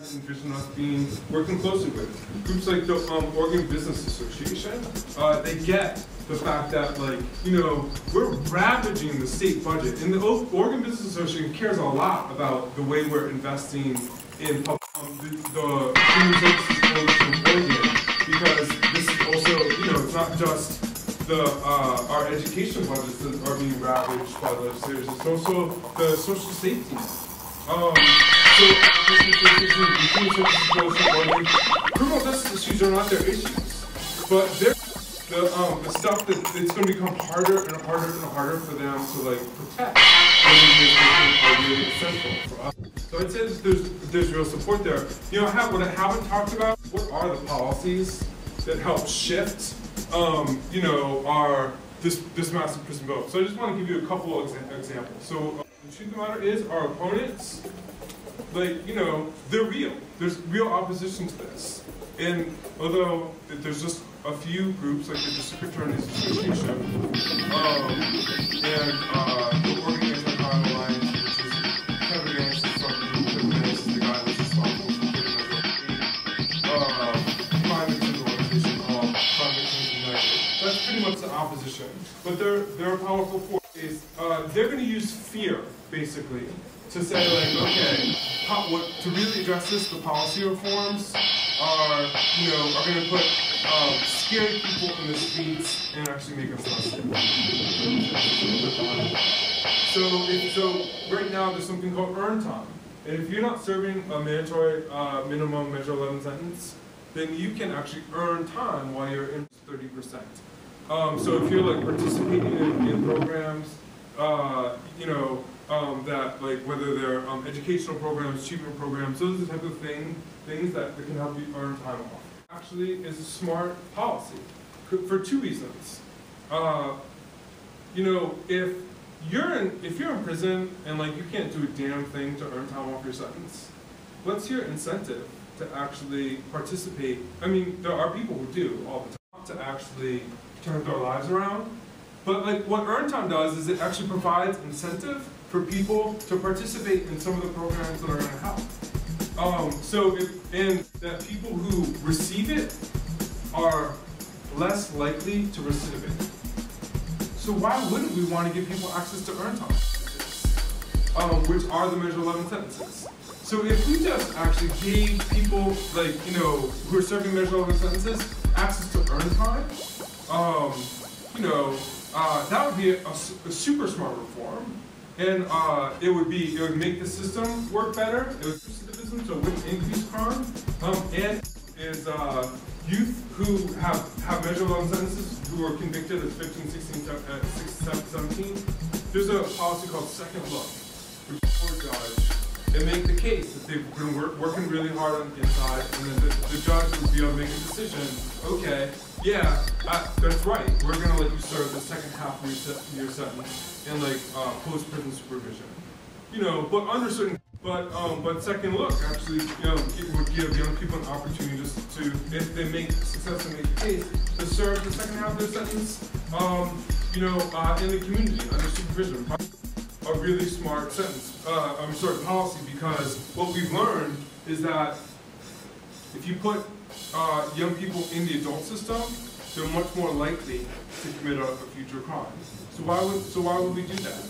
envision us being working closely with groups like the um, Oregon Business Association. Uh, they get the fact that like you know we're ravaging the state budget, and the Oregon Business Association cares a lot about the way we're investing in pub- um, the, the Human Services Coalition of Oregon because this is also you know it's not just the uh, our education budgets that are being ravaged by legislators. It's also the social safety. Um, so, criminal justice issues are not their issues, but they're the um, the stuff that it's going to become harder and harder and harder for them to like protect. So I'd say there's there's real support there. You know, I have, what I haven't talked about. What are the policies that help shift? Um, you know, our this this massive prison bill. So I just want to give you a couple of exa- examples. So uh, the truth of the matter is, our opponents like, you know, they're real. There's real opposition to this. And although there's just a few groups, like the District Attorney's Association, um, and uh, the Oregon Anti-Crime Alliance, which is Kevin Vance, the son- Kevin the guy that's responsible for getting us a uh, crime victims organization called Crime Victims United. That's pretty much the opposition. But they're, they're a powerful force. Is, uh, they're going to use fear, basically, to say like, okay, what, to really address this, the policy reforms are, you know, are going to put um, scary people in the streets and actually make us less safe. So, if, so right now there's something called earn time, and if you're not serving a mandatory uh, minimum Measure 11 sentence, then you can actually earn time while you're in 30 percent. Um, so if you're like participating in, in programs, uh, you know, um, that like whether they're um, educational programs, treatment programs, those are the type of thing, things that, that can help you earn time off. Actually, is a smart policy for two reasons. Uh, you know, if you're in if you're in prison and like you can't do a damn thing to earn time off your sentence, what's your incentive to actually participate? I mean, there are people who do all the time to actually turn their lives around. But like what Earn Time does is it actually provides incentive for people to participate in some of the programs that are going to help. Um, so if, and that people who receive it are less likely to recidivate. So why wouldn't we want to give people access to earn time? Um, which are the Measure 11 sentences. So if we just actually gave people, like, you know, who are serving Measure 11 sentences, access to earn time, um, you know, uh, that would be a super smart reform. And uh, it would be, it would make the system work better, it would recidivism, so it wouldn't increase crime. Um, and is uh, youth who have, have Measure 11 sentences who are convicted at 15, 16, se- uh, 16, 17, there's a policy called Second Look, which is judge, and make the case that they've been work, working really hard on the inside, and then the, the judge would be able to make a decision, okay, yeah, uh, that's right, we're gonna let you serve the second half of your, se- your sentence in like, uh, post-prison supervision. You know, but under certain, but, um, but second look, actually, you know, it would give young people an opportunity just to, if they make, successfully make the case, to serve the second half of their sentence, um, you know, uh, in the community, under supervision a really smart sentence, uh, I'm sorry, policy, because what we've learned is that if you put uh, young people in the adult system, they're much more likely to commit a, a future crime. So why would so why would we do that?